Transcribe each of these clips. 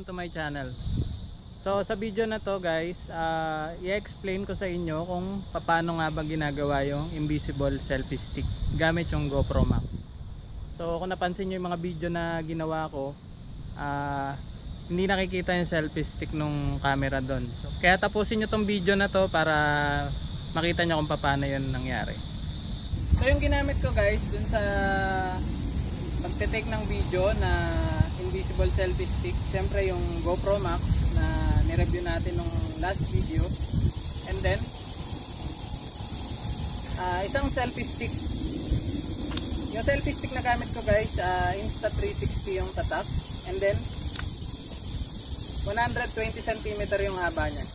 welcome to my channel. So sa video na to guys, uh, i-explain ko sa inyo kung paano nga ba ginagawa yung invisible selfie stick gamit yung GoPro Max. So kung napansin nyo yung mga video na ginawa ko, uh, hindi nakikita yung selfie stick nung camera doon. So, kaya tapusin nyo tong video na to para makita nyo kung paano yun nangyari. So yung ginamit ko guys dun sa pagte-take ng video na invisible selfie stick, syempre yung GoPro Max na ni-review natin nung last video. And then uh, isang selfie stick. Yung selfie stick na gamit ko guys, uh, Insta360 yung tatak. And then 120 cm yung haba niya.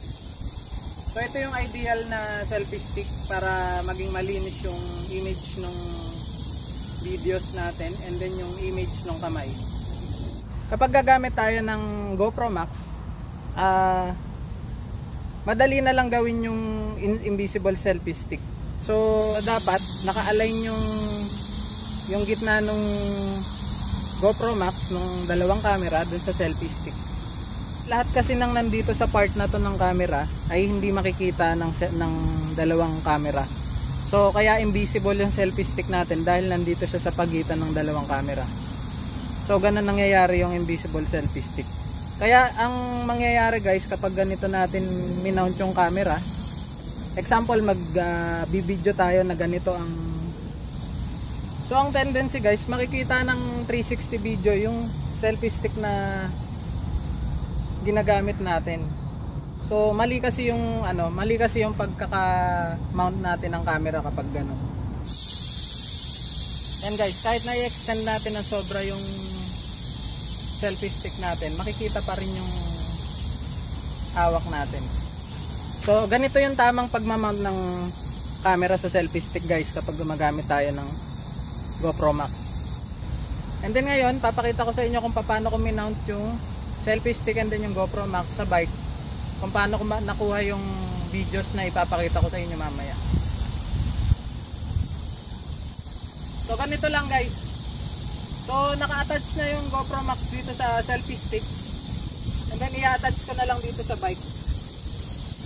So ito yung ideal na selfie stick para maging malinis yung image ng videos natin and then yung image ng kamay. Kapag gagamit tayo ng GoPro Max, uh, madali na lang gawin yung invisible selfie stick. So dapat naka-align yung yung gitna nung GoPro Max ng dalawang camera dun sa selfie stick. Lahat kasi nang nandito sa part na to ng camera ay hindi makikita ng, ng dalawang camera. So kaya invisible yung selfie stick natin dahil nandito siya sa pagitan ng dalawang camera so ganun nangyayari yung invisible selfie stick kaya ang mangyayari guys kapag ganito natin minount yung camera example mag uh, tayo na ganito ang so ang tendency guys makikita ng 360 video yung selfie stick na ginagamit natin. So mali kasi yung ano, mali kasi yung pagkaka-mount natin ng camera kapag gano'n. And guys, kahit na i-extend natin ng sobra yung selfie stick natin, makikita pa rin yung hawak natin. So ganito yung tamang pagmamount ng camera sa selfie stick guys kapag gumagamit tayo ng GoPro Max. And then ngayon, papakita ko sa inyo kung paano ko minount yung selfie stick and then yung GoPro Max sa bike kung paano ko nakuha yung videos na ipapakita ko sa inyo mamaya so ganito lang guys so naka-attach na yung GoPro Max dito sa selfie stick. And then i-attach ko na lang dito sa bike.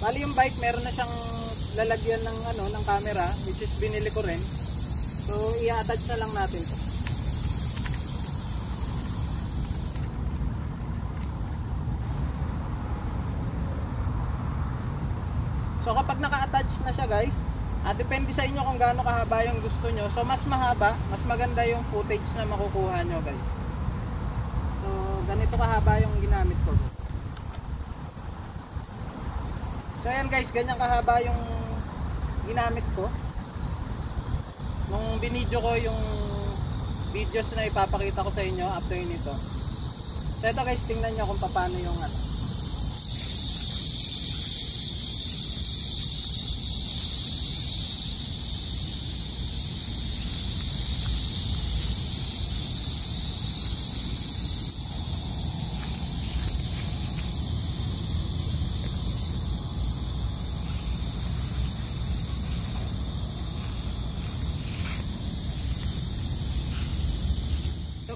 Bali yung bike meron na siyang lalagyan ng ano ng camera which is binili ko rin. So i-attach na lang natin to. So kapag naka-attach na siya guys, ah, depende sa inyo kung gaano kahaba yung gusto nyo. So mas mahaba, mas maganda yung footage na makukuha nyo guys. So ganito kahaba yung ginamit ko. So ayan guys, ganyan kahaba yung ginamit ko. Nung binidyo ko yung videos na ipapakita ko sa inyo after nito. So ito guys, tingnan nyo kung paano yung ano.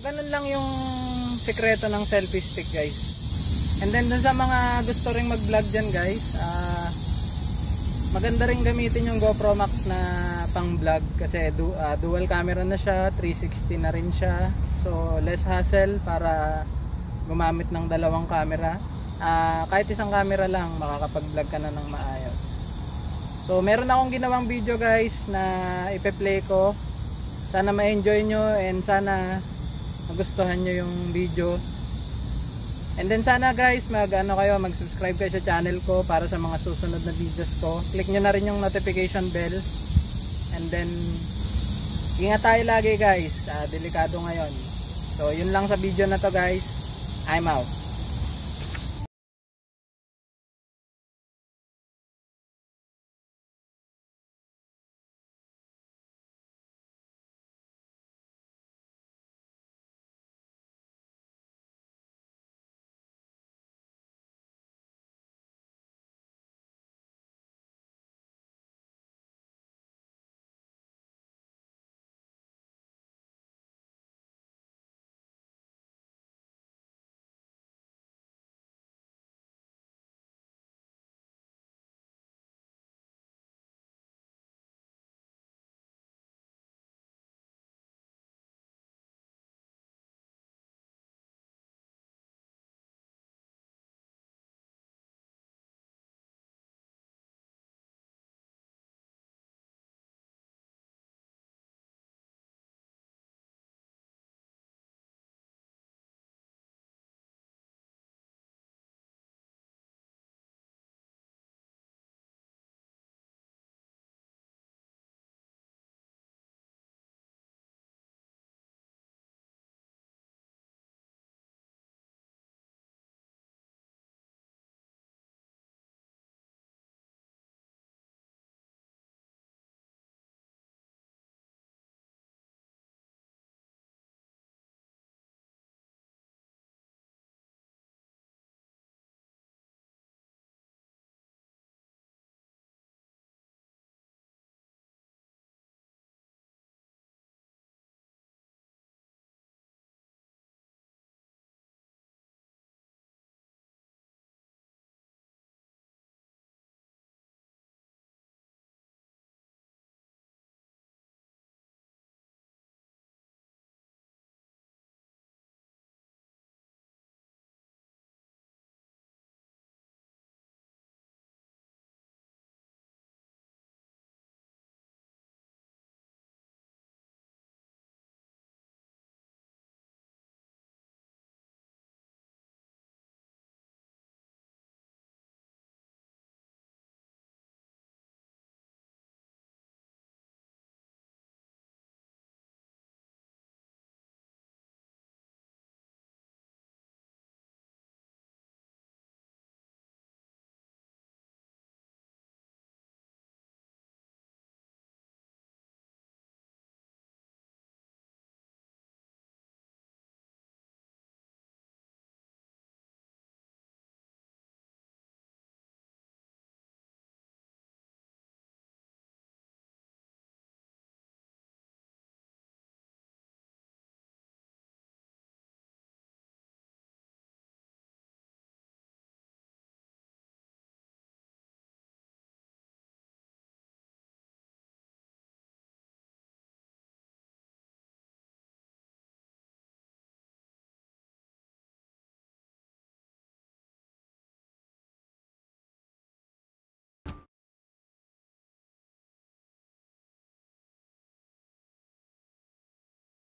Ganun lang yung sekreto ng selfie stick guys. And then dun sa mga gusto ring mag vlog dyan guys uh, maganda rin gamitin yung GoPro Max na pang vlog kasi du uh, dual camera na siya 360 na rin siya. So less hassle para gumamit ng dalawang camera. Uh, kahit isang camera lang makakapag vlog ka na ng maayos. So meron akong ginawang video guys na ipe-play ko. Sana ma-enjoy nyo and sana magustuhan nyo yung video. And then sana guys mag ano kayo mag subscribe kayo sa channel ko para sa mga susunod na videos ko. Click nyo na rin yung notification bell. And then ingat tayo lagi guys uh, delikado ngayon. So yun lang sa video na to guys. I'm out